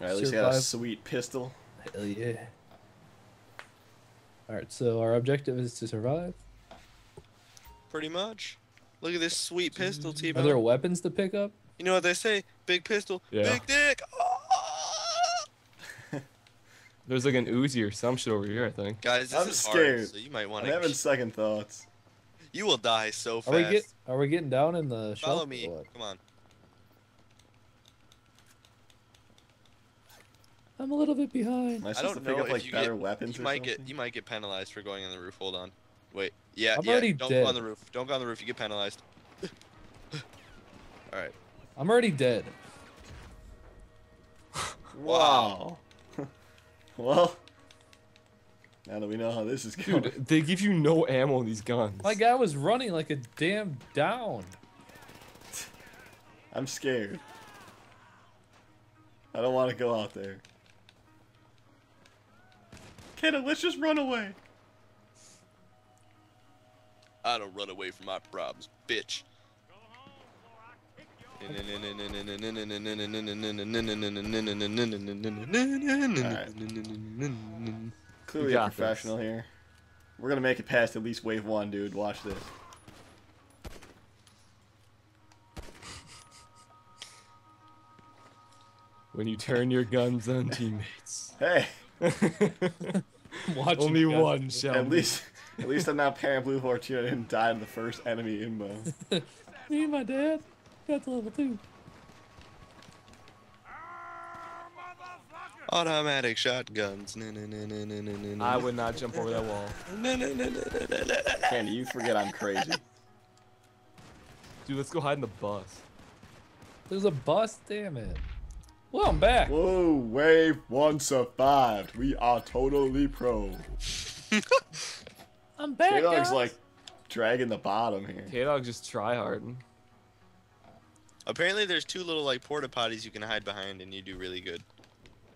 Right, at least he got a sweet pistol. Hell yeah. Alright, so our objective is to survive. Pretty much. Look at this sweet pistol, T Are there weapons to pick up? You know what they say? Big pistol, Yeah. big dick. Ah! There's like an Uzi or some shit over here, I think. Guys, this I'm is scared. hard, so you might I'm want having to. second thoughts. You will die so Are fast. we get are we getting down in the Follow shelf me. what? Come on. I'm a little bit behind. I I don't pick know up if like you better get. weapons You might something? get. You might get penalized for going on the roof. Hold on. Wait. Yeah. I'm yeah. already don't dead. go on the roof. Don't go on the roof. You get penalized. All right. I'm already dead. Wow. well, now that we know how this is going, Dude, they give you no ammo in these guns. My guy was running like a damn down. I'm scared. I don't want to go out there. Kenna, let's just run away. I don't run away from my problems, bitch. Clearly We a got this. professional here. We're gonna make it past at least wave one, dude. Watch this. when you turn your guns on teammates. Hey, I'm watching Only one shall. at least, at least I'm not pairing Blue Fortuna didn't die to the first enemy inbound. Me and my dad got to level two. Automatic shotguns. I would not jump over that wall. Candy, you forget I'm crazy. Dude, let's go hide in the bus. There's a bus, damn it. Well, I'm back. Whoa, wave one survived. We are totally pro. I'm back. K-Dog's guys. like dragging the bottom here. K Dog just try harding. Apparently, there's two little like porta potties you can hide behind, and you do really good.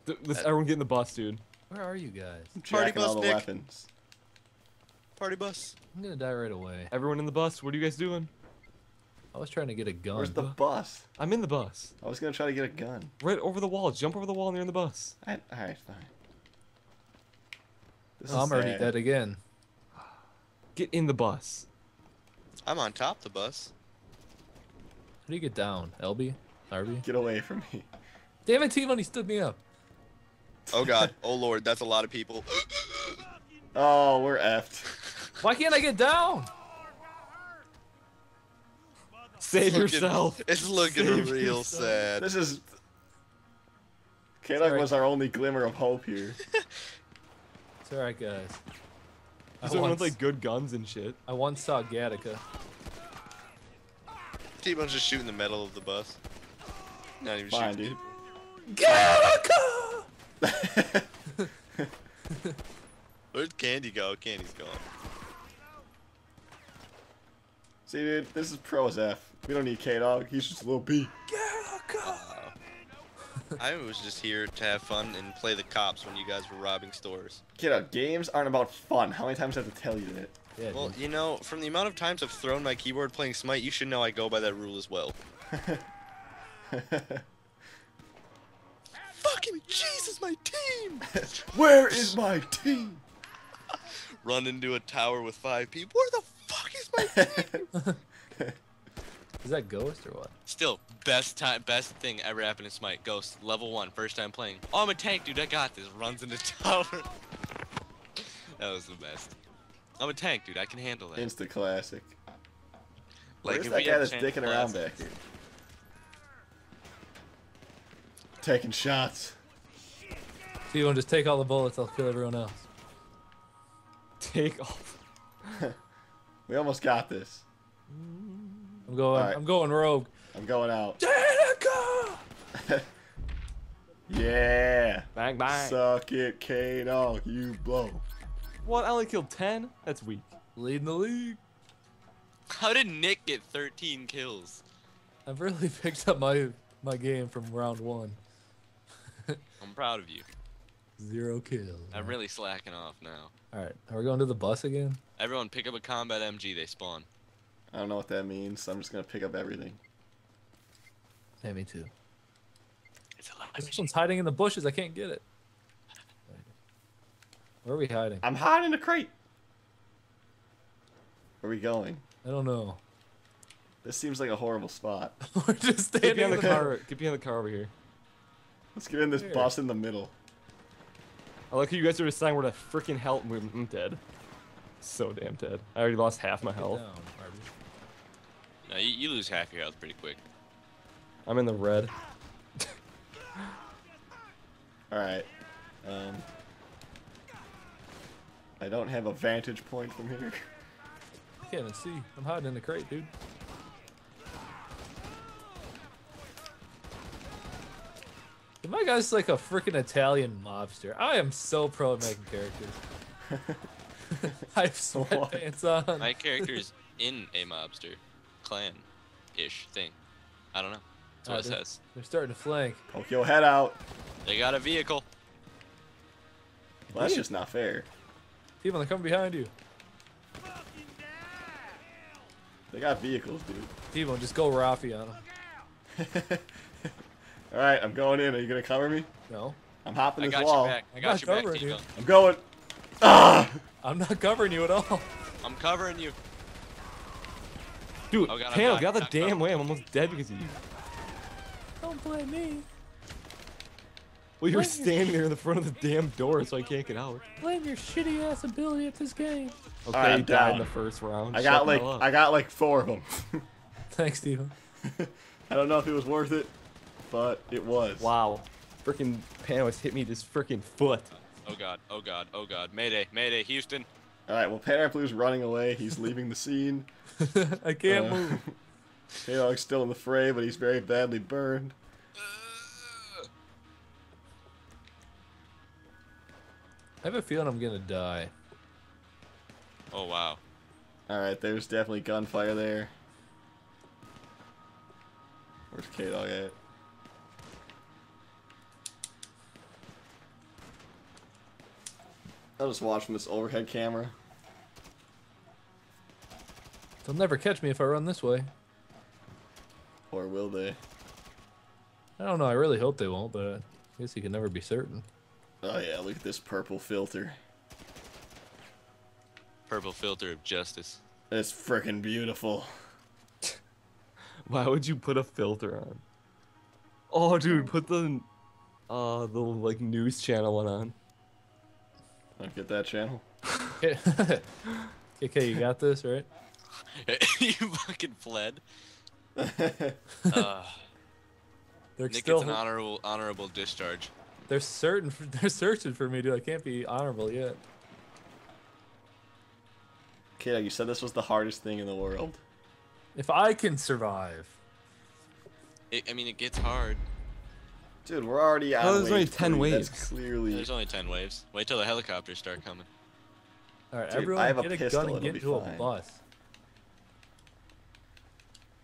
Th- Let's everyone get in the bus, dude. Where are you guys? Party Jacking all bus, the Nick. weapons. Party bus. I'm gonna die right away. Everyone in the bus. What are you guys doing? I was trying to get a gun. Where's the bus? I'm in the bus. I was gonna try to get a gun. Right over the wall. Jump over the wall and you're in the bus. I, all right, fine. This I'm already sad. dead again. Get in the bus. I'm on top of the bus. How do you get down? LB? RB? Get away from me. Damn it, T-Money stood me up. Oh God. oh Lord. That's a lot of people. Oh, we're effed. Why can't I get down? Save Looking- yourself. It's looking Save real yourself. sad. This is. K-Dog was our only glimmer of hope here. It's alright, guys. I Someone once, with like good guns and shit. I once saw Gattaca. T-Bone's just shooting the metal of the bus. Not even Fine, shooting. dude. Gattaca! Where'd Candy go? Candy's gone. See, dude, this is pro as F. We don't need K-Dog. He's just a little B. I was just here to have fun and play the cops when you guys were robbing stores. Kiddo, games aren't about fun. How many times do I have to tell you that? Yeah, Well, dude. you know, from the amount of times I've thrown my keyboard playing Smite, you should know I go by that rule as well. Fucking Jesus, my team! Where is my team? Run into a tower with five people. Where the fuck is my team? Is that Ghost or what? Still, best time, best thing ever happened in Smite. Ghost, level one, first time playing. Oh, I'm a tank, dude. I got this. Runs into tower. that was the best. I'm a tank, dude. I can handle that. Insta classic. Like, Where's if that guy that's chance dicking around back here? Taking shots. You wanna just take all the bullets. I'll kill everyone else. Take all. We almost got this. Mm. I'm going. Alright. I'm going rogue. I'm going out. Gattaca! Yeah. Bang bang. Suck it, K-Dog. You blow. What? I only killed 10? That's weak. Leading the league. How did Nick get 13 kills? I've really picked up my my game from round one. I'm proud of you. Zero kills. I'm really slacking off now. All right, are we going to the bus again? Everyone pick up a combat MG, they spawn. I don't know what that means, so I'm just gonna pick up everything. Yeah, me too. It's alive. This one's hiding in the bushes. I can't get it. Where are we hiding? I'm hiding in a crate. Where are we going? I don't know. This seems like a horrible spot. We're just Get standing behind in the the car. Get behind the car over here. Let's get in this Here. bus in the middle. I like how you guys are deciding where to freaking help. I'm I'm dead. So damn dead. I already lost half my health. Down, Harvey. No, you, you lose half your health pretty quick. I'm in the red. All right. Um, I don't have a vantage point from here. I can't even see. I'm hiding in the crate, dude. My guy's like a freaking Italian mobster. I am so pro at making characters. I have What? sweatpants on. My character's in a mobster clan ish thing. I don't know. That's what Oh, it dude. says. They're starting to flank. Poke your head out. They got a vehicle. Well, that's just not fair. People, they're coming behind you. They got vehicles, dude. People, just go Rafi on them. All right, I'm going in. Are you gonna cover me? No, I'm hopping I this got wall. back. I I'm got not your back, covering you. Tico. I'm going. Ah! I'm not covering you at all. I'm covering you. Dude, Oh, God, I'm Kale, not- get out the not damn covered. way. I'm almost dead because of you. Don't blame me. Well, you were Blame standing there in the front of the damn door, so I can't get out. Blame your shitty ass ability at this game. Okay, Alright, you I'm died in the first round. I got the like. I got like four of them. Thanks, Steven. I don't know if it was worth it, but it was. Wow. Freaking Panos hit me this freaking foot. Oh god, oh god, oh god. Mayday, Mayday, Houston. All right. Well, Panic Blue's running away. He's leaving the scene. I can't Uh, move. K-Dog's still in the fray, but he's very badly burned. I have a feeling I'm gonna die. Oh wow. All right. There's definitely gunfire there. Where's K-Dog at? I'll just watch from this overhead camera. They'll never catch me if I run this way. Or will they? I don't know. I really hope they won't, but I guess you can never be certain. Oh yeah, look at this purple filter. Purple filter of justice. That's freaking beautiful. Why would you put a filter on? Oh, dude, put the, uh, the like news channel one on. Don't get that channel. Okay, okay, you got this, right? you fucking fled. Uh, They're Nick still gets an honorable honorable discharge. they're certain for, they're searching for me, dude. I can't be honorable yet. K-Dog, you said this was the hardest thing in the world. If I can survive, It, I mean, it gets hard. Dude, we're already on Oh, there's wave only 10 three. That's waves. clearly. There's only ten waves. Wait till the helicopters start coming. all right, Dude, everyone I have a get a pistol, gun and get be into a fine. bus.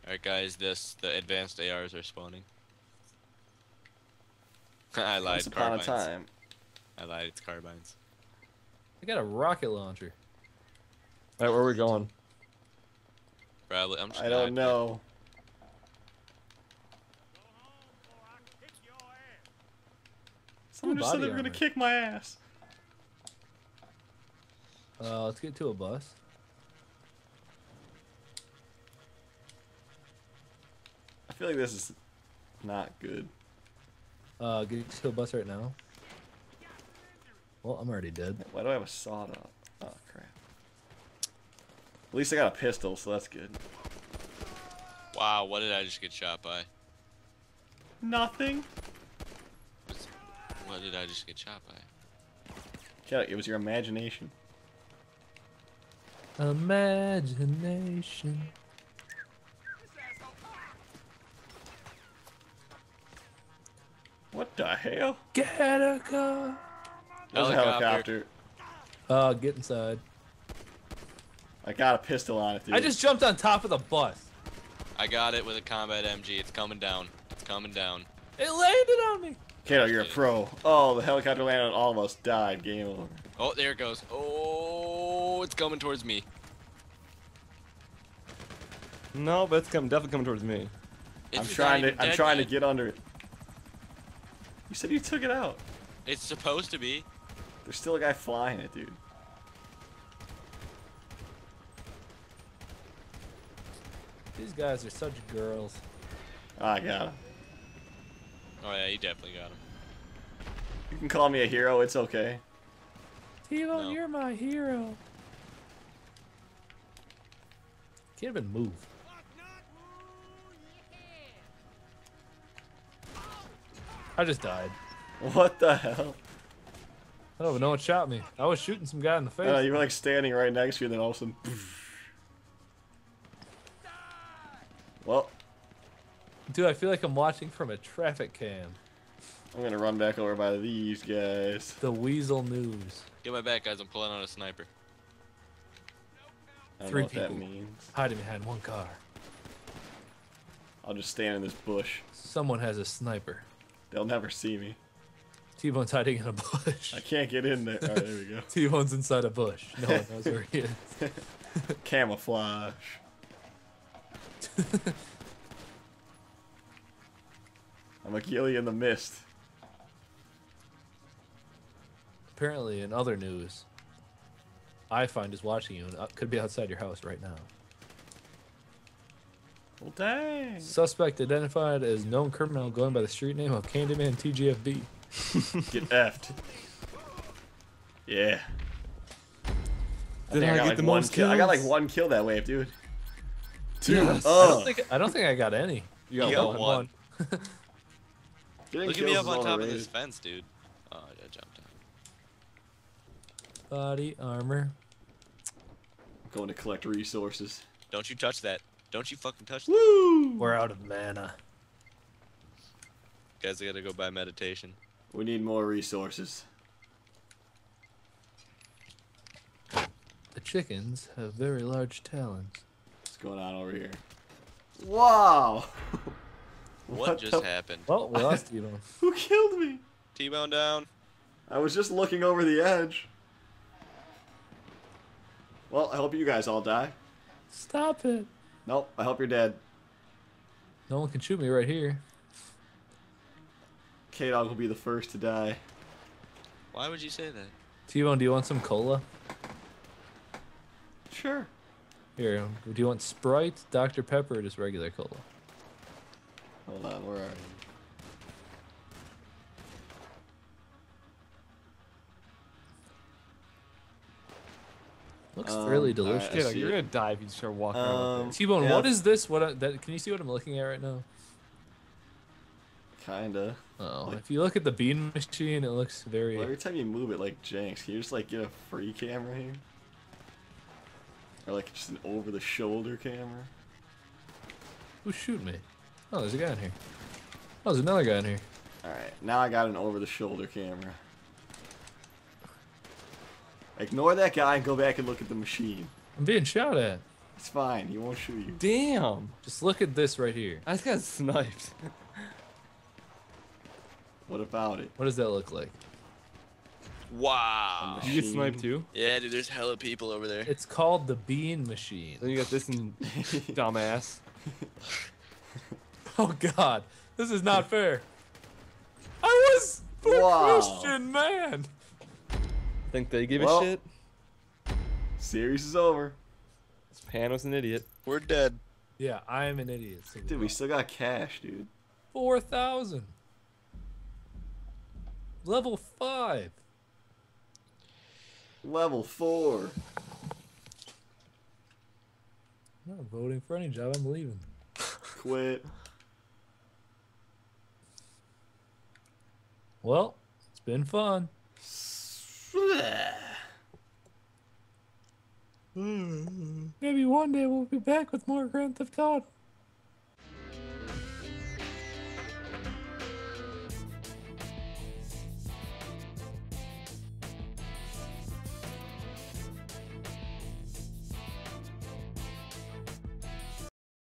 All right, guys. This the advanced ARs are spawning. I lied. Once upon a carbines. time. I lied. It's carbines. I got a rocket launcher. Alright, where are we going? Probably. I'm just I don't hide here. know. Someone just said they were gonna kick my ass. Uh, let's get to a bus. Feel like this is not good. Uh, get to a bus right now. Well, I'm already dead. Why do I have a sawed up? Oh crap. At least I got a pistol, so that's good. Wow. What did I just get shot by? Nothing. What's- What did I just get shot by? Yeah, it was your imagination. Imagination. What the hell? Get a car. There's a Helicopter. helicopter. Uh, get inside. I got a pistol on it, dude. I just jumped on top of the bus. I got it with a combat MG. It's coming down. It's coming down. It landed on me. Kato, you're a pro. Oh, the helicopter landed on all of us. Died. Game over. Oh, there it goes. Oh, it's coming towards me. No, but it's coming, definitely coming towards me. It's I'm trying to. I'm dead trying to get under it. You said you took it out. It's supposed to be. There's still a guy flying it, dude. These guys are such girls. Ah, I got him. Oh yeah, you definitely got him. You can call me a hero. It's okay. T-Bone, No. you're my hero. Can't even move. I just died. What the hell? I don't even know what shot me. I was shooting some guy in the face. Uh, you were like standing right next to you, and then all of a sudden. Well, Dude, I feel like I'm watching from a traffic cam. I'm gonna run back over by these guys. The Weazel News. Get my back, guys. I'm pulling on a sniper. I don't Three know what that people. means. Hiding behind one car. I'll just stand in this bush. Someone has a sniper. They'll never see me. T-Bone's hiding in a bush. I can't get in there. All right, there we go. T-Bone's inside a bush. No one knows where he is. Camouflage. I'm a Gilly in the mist. Apparently, in other news, I find is watching you and uh, could be outside your house right now. Well, dang. Suspect identified as known criminal going by the street name of Candyman TGFB. Get effed. Yeah. Did think I, got, get like, the one most kill. I got like one kill that wave, dude. Dude, Yes. Oh. I oh, don't think I don't think I got any. You got, You got one. one. Look at me up on top of this fence, dude. Oh, I jumped out. Body armor. Going to collect resources. Don't you touch that. Don't you fucking touch that. Woo! We're out of mana. Guys, I gotta go buy meditation. We need more resources. The chickens have very large talons. What's going on over here? Wow! What, just happened? Well, we lost T-Bone. Who killed me? T-bone down. I was just looking over the edge. Well, I hope you guys all die. Stop it. Nope, I hope you're dead. No one can shoot me right here. K-Dog will be the first to die. Why would you say that? T-Bone, do you want some cola? Sure. Here, do you want Sprite, Dr. Pepper, or just regular cola? Hold on, where are you? Looks Um, fairly alright, delicious. I Kid, see you're it. gonna die if you start walking around. Um, T-Bone, yeah, what is this? What? I, that, can you see what I'm looking at right now? Kinda. Oh, Like- if you look at the bean machine, it looks very. Well, every time you move it like Jenks, can you just like get a free camera here? Or like just an over-the-shoulder camera? Who's shooting me? Oh, there's a guy in here. Oh, there's another guy in here. Alright, now I got an over-the-shoulder camera. Ignore that guy and go back and look at the machine. I'm being shot at. It's fine, he won't shoot you. Damn! Just look at this right here. I just got sniped. What about it? What does that look like? Wow. Did you get sniped too? Yeah, dude, there's hella people over there. It's called the bean machine. Then you got this in dumbass. Oh God, this is not fair. I was a Wow. Christian man. Think they give Well- a shit? Series is over. This Pano's an idiot. We're dead. Yeah, I am an idiot. So Dude, we still got cash, dude. four thousand. Level five. Level 4. I'm not voting for any job. I'm leaving. Quit. Well, it's been fun. Hmm. Maybe one day we'll be back with more Grand Theft Auto.